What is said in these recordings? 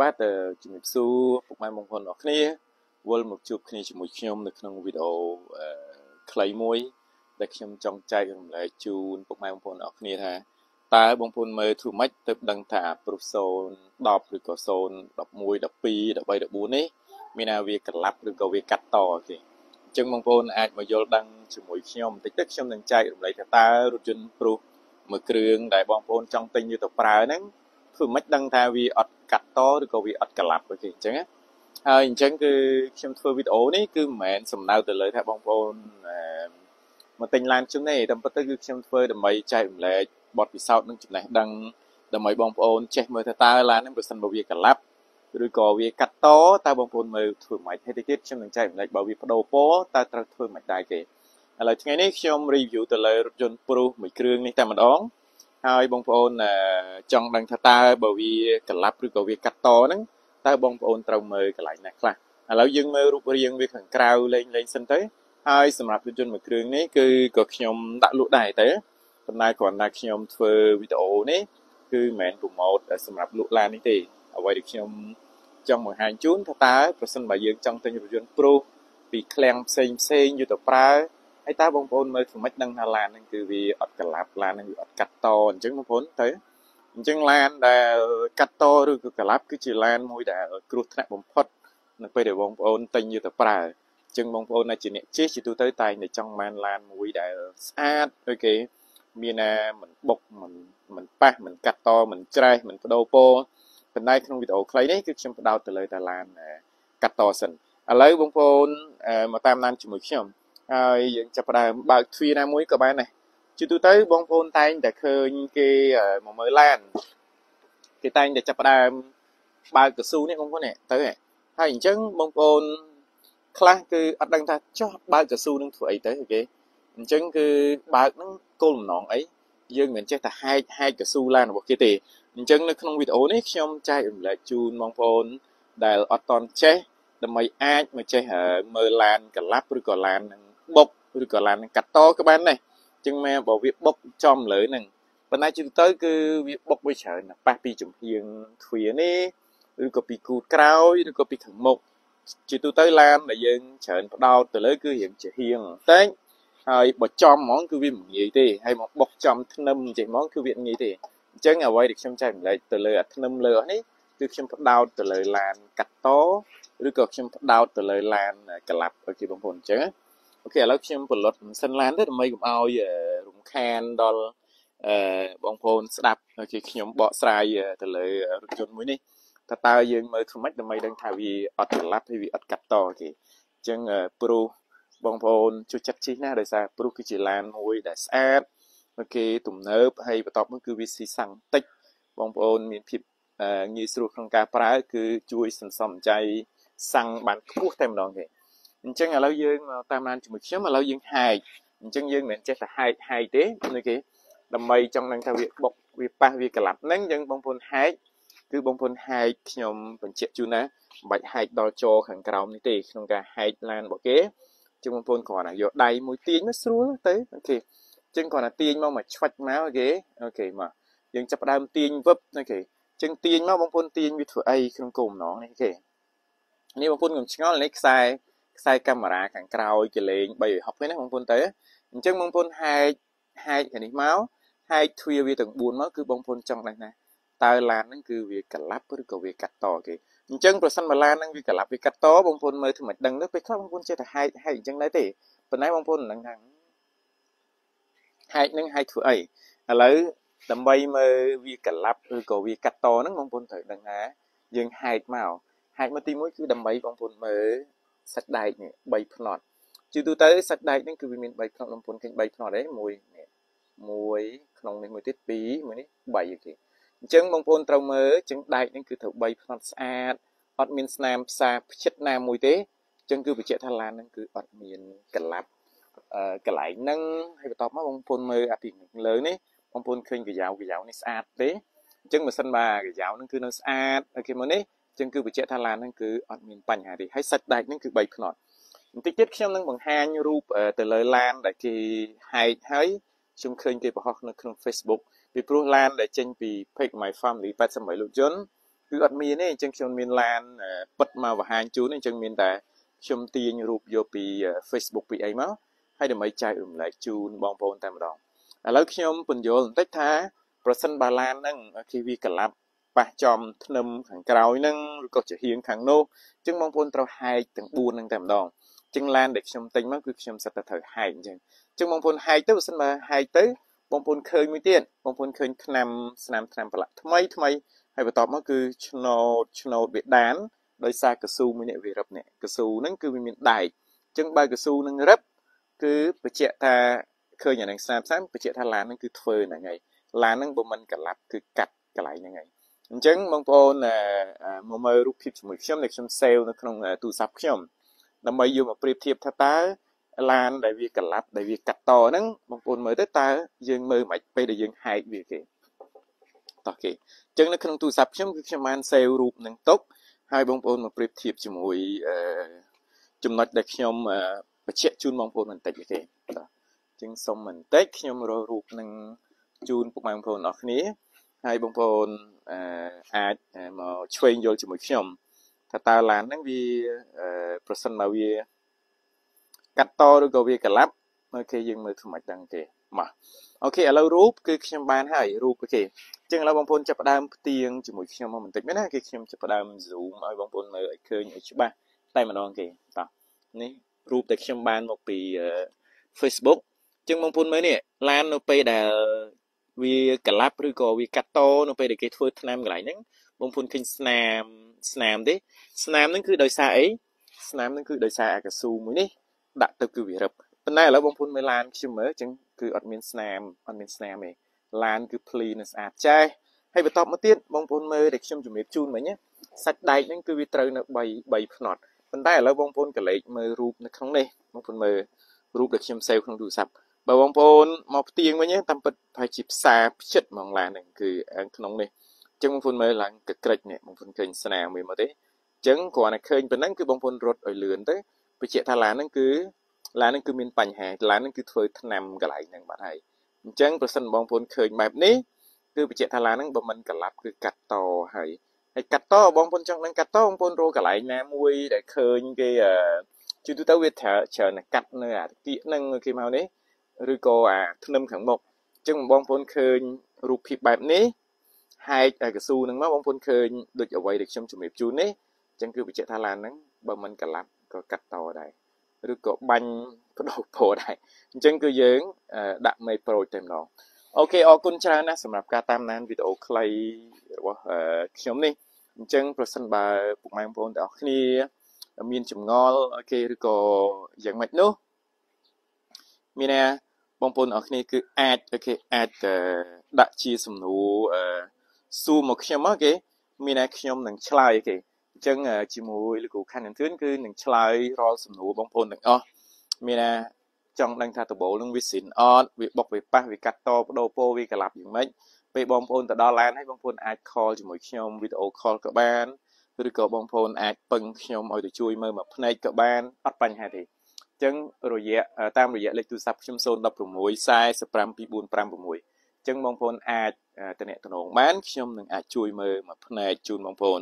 បាទជំរាបសួរពុកម៉ែបងប្អូនអរគ្នាវិលមកជួបគ្នាជាមួយខ្ញុំនៅក្នុងវីដេអូខ្លីមួយ ដែលខ្ញុំចង់ចែករំលែកជូនពុកម៉ែបងប្អូនអរគ្នាថាតើបងប្អូនមើលធ្វើម៉េចទៅដឹងថាប្រុស0 10ឬក៏0 11 12 13 14នេះមានថាវាក្លាប់ឬក៏វាកាត់តទេអញ្ចឹងបងប្អូនអាចមកយល់ដឹងជាមួយខ្ញុំបន្តិចទៅខ្ញុំនឹងចែករំលែកថាតើរថយន្តប្រុសមួយគ្រឿងដែលបងប្អូនចង់ទិញយកទៅប្រើហ្នឹង ធ្វើមិនដឹងថាវាអត់កាត់តឬក៏វាអត់ក្លាប់ទេអញ្ចឹងណាហើយអញ្ចឹងគឺខ្ញុំធ្វើវីដេអូនេះគឺមិនមែនសំដៅទៅលើថាបងប្អូនមកទិញឡានខ្ញុំទេតែពិតទៅគឺខ្ញុំធ្វើដើម្បីចែករំលែកបទពិសោធន៍និងចំណេះដឹងដើម្បីបងប្អូនចេះមើលថាតើឡានហ្នឹងប្រសិនបើវាក្លាប់ឬក៏វាកាត់តតើបងប្អូនមើលធ្វើម៉េចហើយទៅទៀតខ្ញុំនឹងចែករំលែកបើវាបដូរពណ៌តើត្រូវធ្វើម៉េចដែរគេឥឡូវថ្ងៃនេះខ្ញុំ review ទៅលើរថយន្ត Proof មួយគ្រឿងនេះតែម្ដង ហើយបងប្អូនចង់ដឹងថាតើបើវាកលាប់ឬក៏វាកាត់តហ្នឹងតើបងប្អូនត្រូវមើលកន្លែងណាខ្លះឥឡូវយើងមើលរូបរាងវាខាងក្រៅលេងលេងសិនទៅហើយសម្រាប់រថយន្តមួយគ្រឿងនេះគឺក៏ខ្ញុំដាក់លក់ដែរទៅប៉ុន្តែគ្រាន់តែខ្ញុំធ្វើវីដេអូនេះគឺមិនមែនប្រម៉ូទសម្រាប់លក់ឡាននេះទេអ្វីដែលខ្ញុំចង់បង្ហាញជូនថាតើប្រសិនបើយើងចង់ទិញរថយន្ត Pro ពីឃ្លាំងផ្សេងផ្សេងយកទៅប្រើ ហើយតើបងប្អូនមើលមិនដឹងថាឡានហ្នឹងគឺវាអត់កលាប់ឡានហ្នឹងវាអត់កាត់តអញ្ចឹងបងប្អូនទៅអញ្ចឹងឡានដែលកាត់តឬក៏កលាប់គឺជាឡានមួយដែលគ្រោះថ្នាក់បំផុតនៅពេលដែលបងប្អូនទិញយកទៅប្រើអញ្ចឹងបងប្អូនដែលជាអ្នកជិះជាទូទៅតែងតែចង់បានឡានមួយដែលស្អាតដូចគេមានណាមិនបុកមិនមិនប៉ះមិនកាត់តមិនច្រេះមិនបដូរពណ៌ប៉ុន្តែក្នុងវីដេអូខ្លីនេះគឺខ្ញុំបដោតទៅលើតែឡានកាត់តសិនឥឡូវបងប្អូនមកតាមដានជាមួយខ្ញុំ ហើយយើងចាប់ផ្ដើមបើកទ្វារណាមួយក៏បានដែរជាទូទៅបងប្អូនតែងតែឃើញគេមកមើលឡានគេតែងតែចាប់ផ្ដើមបើកកស៊ូនេះបងប្អូននេះទៅហើយអញ្ចឹងបងប្អូនខ្លះគឺអត់ដឹងថាចោះបើកកស៊ូនឹងធ្វើអីទៅគេអញ្ចឹងគឺបើកនឹងគោលបំណងអីយើងមិនចេះតែហែកហែកកស៊ូឡានរបស់គេទេអញ្ចឹងនៅក្នុងវីដេអូនេះខ្ញុំចែករំលែកជូនបងប្អូនដែលអត់តន់ចេះដើម្បីអាចមកចេះមើលឡានកលាប់ឬក៏ឡាននឹង បុកឬក៏ឡានកាត់តក៏បានដែរអញ្ចឹងមែនបើវាបុកចំលើហ្នឹងប៉ុន្តែជាទៅគឺវាបុកវាច្រើនប៉ះពីចំហៀងទ្វារនេះឬក៏ពីគូតក្រោយឬក៏ពីខាងមុខជាទូទៅឡានដែលយើងច្រើនផ្ដោតទៅលើគឺរៀងជាហៀងតែហើយបើចំហ្មងគឺវាមិនងាយទេហើយមកបុកចំធ្នឹមចេះហ្មងគឺវាងាយទេអញ្ចឹងអ្វីដែលខ្ញុំចែកម្លែកទៅលើអាធ្នឹមលើនេះគឺខ្ញុំផ្ដោតទៅលើឡានកាត់តឬក៏ខ្ញុំផ្ដោតទៅលើឡានកលាប់អូខេបងប្អូនអញ្ចឹង អូខេឥឡូវខ្ញុំផលិតម៉ាស៊ីនឡានទៅដើម្បីកុំឲ្យរំខានដល់អឺបងប្អូនស្ដាប់គឺខ្ញុំបកស្រាយទៅលើរថយន្តមួយនេះតើតើយើងមើលធ្វើម៉េចដើម្បីដឹងថាវាអត់កលាប់ហើយវាអត់កាត់តគេអញ្ចឹងព្រោះបងប្អូនជួយចិត្តជិះណាដោយសារព្រោះគឺជាឡានមួយដែលស្អាតអូខេទំនើបហើយបន្ទាប់មកគឺវាស៊ីសាំងតិចបងប្អូនមានភាពងាយស្រួលក្នុងការប្រើគឺជួយសន្សំចៃសាំងបានខ្ពស់តែម្ដងទេ អញ្ចឹងឥឡូវយើងមកតាមដានជាមួយខ្ញុំឥឡូវយើងហែកអញ្ចឹងយើងមិនចេះតែហែកហែកទេនេះគេដើម្បីចង់ដឹងថាវាបុកវាប៉ះវាក្លាប់ហ្នឹងយើងបងប្អូនហែកគឺបងប្អូនហែកខ្ញុំបញ្ជាក់ជូនណាមិនបាច់ហែកដល់ចខាងក្រោមនេះទេក្នុងការហែកឡានរបស់គេចឹងបងប្អូនគ្រាន់តែយកដៃមួយទាញមកស្រួលទៅអូខេចឹងគ្រាន់តែទាញមកមកឆ្វាច់មកអូខេអូខេមកយើងចាប់ដើមទាញវឹបអូខេចឹងទាញមកបងប្អូនទាញវាធ្វើអីក្នុងគោលម្ដងនេះគេនេះបងប្អូនខ្ញុំឆ្ងល់នេះខ្សែ ខ្សែកាមេរ៉ាខាងក្រោយគេលេង360ហ្នឹងណាបងប្អូនទៅអញ្ចឹងបងប្អូនហែកហែកខាងនេះមកហែកទ្វារវាទាំង4មកគឺបងប្អូនចង់ដឹងណាតើឡានហ្នឹងគឺវាកលាប់ឬក៏វាកាត់តគេអញ្ចឹងប្រសិនបើឡានហ្នឹងវាកលាប់វាកាត់តបងប្អូនមើលធ្វើមិនដឹងទៅពេលខ្លះបងប្អូនចេះតែហែកហែកអញ្ចឹងដែរទេប៉ុន្តែបងប្អូននឹងថាហែកហ្នឹងហែកធ្វើអីឥឡូវដើម្បីមើលវាកលាប់ឬក៏វាកាត់តហ្នឹងបងប្អូនត្រូវដឹងថាយើងហែកមកហែកមកទី1គឺដើម្បីបងប្អូនមើល សាច់ដែកនេះ3ផ្នត់ជាទូទៅសាច់ដែកនេះគឺវាមាន3ផ្នត់លំពុនឃើញ3ផ្នត់ទេមួយនេះមួយក្នុងនេះមួយទៀត2មួយនេះ3 OK អញ្ចឹងបងប្អូនត្រូវមើលចឹងដែកនេះគឺត្រូវ3ផ្នត់ស្អាតអត់មានស្នាមផ្សារផ្ចិតណាមួយទេអញ្ចឹងគឺបញ្ជាក់ថាឡានហ្នឹងគឺអត់មានក្រឡាប់អឺកន្លែងហ្នឹងហើយបន្ទាប់មកបងប្អូនមើលអាពីលើនេះបងប្អូនឃើញកាយ៉ាវកាយ៉ាវនេះស្អាតទេអញ្ចឹងបើសិនបើកាយ៉ាវហ្នឹងគឺនៅស្អាត OK មកនេះ ចឹងគឺបញ្ជាក់ថាឡានហ្នឹងគឺអត់មានបញ្ហាទេហើយសាច់ដែកហ្នឹងគឺ3ផ្នត់បន្តិចទៀតខ្ញុំនឹងបង្ហាញរូបទៅលើឡានដែលគេហែកហើយខ្ញុំឃើញគេបង្ហោះនៅក្នុង Facebook ពីព្រោះឡានដែលចេញពី Pick My Family 88លោកយន្តគឺអត់មានទេអញ្ចឹងខ្ញុំមានឡានពិតមកបង្ហាញជូនអញ្ចឹងមានតែខ្ញុំទាញរូបយកពី Facebook ពីអីមកហើយដើម្បីចែករំលែកជូនបងប្អូនតែម្ដងឥឡូវខ្ញុំពន្យល់បន្តិចថាប្រសិនបើឡានហ្នឹងគេវាកលាប់ ប៉ះចំធ្នឹមខាងក្រោយហ្នឹងឬក៏ជាហៀងខាងនោះអញ្ចឹងបងប្អូនត្រូវហែកទាំង4ហ្នឹងតែម្ដងអញ្ចឹងឡានដែលខ្ញុំទិញមកគឺខ្ញុំសិតតែត្រូវហែកអញ្ចឹងអញ្ចឹងបងប្អូនហែកទៅបើសិនបើហែកទៅបងប្អូនឃើញមួយទៀតបងប្អូនឃើញឆ្នាំស្នាមឆ្នាំប្រឡាក់ថ្មីថ្មីហើយបន្ទាប់មកគឺឆ្នោតឆ្នោតវាដានដោយសារកស៊ូមួយនេះវារឹបនេះកស៊ូហ្នឹងគឺវាមានដែកអញ្ចឹងបើកស៊ូនឹងរឹបគឺបញ្ជាក់ថាឃើញអានឹងស្នាមស្នាមបញ្ជាក់ថាឡានហ្នឹងគឺធ្វើហ្នឹងហើយឡានហ្នឹងបើមិនកលាប់គឺកាត់កន្លែងហ្នឹងហើយ អញ្ចឹងបងប្អូនមកមើលរូបភាពជាមួយខ្ញុំដែលខ្ញុំ save នៅក្នុងទូរស័ព្ទខ្ញុំដើម្បីយកមកប្រៀបធៀបថាតើឡានដែលវាកលាប់ដែលវាកាត់តហ្នឹងបងប្អូនមើលទៅតើយើងមើលមិនពេលដែលយើងហែកវាគេតោះគេអញ្ចឹងនៅក្នុងទូរស័ព្ទខ្ញុំគឺខ្ញុំបាន save រូបនឹងទុកហើយបងប្អូនមកប្រៀបធៀបជាមួយចំណុចដែលខ្ញុំបញ្ជាក់ជូនបងប្អូនបន្តិចទេតោះអញ្ចឹងសុំបន្តិចខ្ញុំរករូបនឹងជូនពុកម៉ែបងប្អូនអស់គ្នា ហើយបងប្អូនអាចមកស្វែងយល់ជាមួយខ្ញុំថាតើឡានហ្នឹងវាប្រសិនបើវាកាត់តឬក៏វាក្រឡាប់មើលគេយើងមើលម៉េចដឹងទេមក OK ឥឡូវរូបគឺខ្ញុំបានហើយរូប OK អញ្ចឹងឥឡូវបងប្អូនចាប់ផ្ដើមផ្ទៀងជាមួយខ្ញុំមកបន្តិចមែនណាគេខ្ញុំចាប់ផ្ដើម zoom ឲ្យបងប្អូនមើលឲ្យឃើញឲ្យច្បាស់តែម្ដងគេតោះនេះរូបដែលខ្ញុំបានមកពី Facebook អញ្ចឹងបងប្អូនមើលនេះឡាននៅពេលដែល វាកលាប់ឬក៏វាកាត់តនៅពេលដែលគេធ្វើថ្នាំកន្លែងហ្នឹងបងប្អូនឃើញស្នាមស្នាមទេស្នាមហ្នឹងគឺដោយសារអីស្នាមហ្នឹងគឺដោយសារអាកស៊ូមួយនេះដាក់ទៅគឺវារឹបប៉ុន្តែឥឡូវបងប្អូនមើលឡានខ្ញុំមើលអញ្ចឹងគឺអត់មានស្នាមអត់មានស្នាមទេឡានគឺភ្លីនិងស្អាតចេះហើយបន្តមកទៀតបងប្អូនមើលដែលខ្ញុំជំរាបជូនមិញណាសាច់ដែកហ្នឹងគឺវាត្រូវនៅ3 3ផ្នត់ប៉ុន្តែឥឡូវបងប្អូនកលេចមើលរូបនៅក្នុងនេះបងប្អូនមើលរូបដែលខ្ញុំសេវក្នុងទូរស័ព្ទ បើបងប្អូនមកផ្ទៀងវិញតាមពិតប្រហែលជាផ្សារផ្ចិតហ្មងឡានហ្នឹងគឺក្នុងនេះអញ្ចឹងបងប្អូនមើលឡើងកក្រិចនេះបងប្អូនឃើញស្នាមវាមកទេអញ្ចឹងគ្រាន់តែឃើញប៉ុណ្ណឹងគឺបងប្អូនរត់ឲ្យលឿនទៅបញ្ជាក់ថាឡានហ្នឹងគឺឡានហ្នឹងគឺមានបញ្ហាឡានហ្នឹងគឺធ្វើថ្នាំកន្លែងហ្នឹងបាត់ហើយអញ្ចឹងប្រសិនបងប្អូនឃើញបែបនេះគឺបញ្ជាក់ថាឡានហ្នឹងបើមិនកលាប់គឺកាត់តហើយហើយកាត់តបងប្អូនចង់នឹងកាត់តបងប្អូនរកកន្លែងណាមួយដែលឃើញគេជាទូទៅវាច្រើនកាត់នៅអាគៀកហ្នឹងគេមកនេះ ឬក៏អាធ្នឹមខាងមុខអញ្ចឹងបងប្អូនឃើញរូបភាពបែបនេះហែកកស៊ូហ្នឹងមកបងប្អូនឃើញដូចអ្វីដែលខ្ញុំជំរាបជូននេះអញ្ចឹងគឺបញ្ជាក់ថាឡានហ្នឹងបើមិនកលាប់ក៏កាត់តដែរឬក៏បាញ់បដូរពោដែរអញ្ចឹងគឺយើងដាក់មេប្រូចតែម្ដងOK អរគុណច្រើនណាស់សម្រាប់ការតាមដានវីដេអូខ្លីរបស់ខ្ញុំនេះអញ្ចឹងប្រសិនបើពុកម៉ែបងប្អូនទាំងអស់គ្នា មានចម្ងល់ OK ឬក៏យ៉ាងម៉េចនោះមានណា បងប្អូនអស់គ្នាគឺអាច OK អាចដាក់ជាសំណួរសួរមកខ្ញុំមកគេមានតែខ្ញុំនឹងឆ្លើយគេអញ្ចឹងជាមួយលោកគ្រូខាន់នឿនគឺនឹងឆ្លើយរាល់សំណួរបងប្អូនទាំងអស់មានថាចង់ដឹងថាដបូលនឹងវាស៊ីនអត់វាបុកវាប៉ះវាកាត់តបដូរពោវាកលាប់យ៉ាងម៉េចពេលបងប្អូនទៅដល់ឡានហើយបងប្អូនអាច call ជាមួយខ្ញុំវីដេអូ call ក៏បានឬក៏បងប្អូនអាចពឹងខ្ញុំឲ្យទៅជួយមើលមួយភ្នែកក៏បានអត់បញ្ហាទេអញ្ចឹងរយៈតាមរយៈលេខទូរស័ព្ទខ្ញុំ016 452456អញ្ចឹងបងប្អូនអាចតំណតំណងបានខ្ញុំនឹងអាចជួយមើលមួយផ្នែកជូនបងប្អូន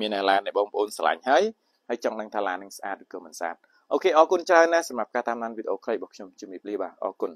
មានអាឡានដែលបងប្អូនឆ្លាញ់ហើយហើយចង់ដឹងថាឡាននឹងស្អាតឬក៏មិនស្អាតអូខេអរគុណច្រើនណាស់សម្រាប់ការតាមដានវីដេអូខ្លីរបស់ខ្ញុំជំរាបលាបាទអរគុណ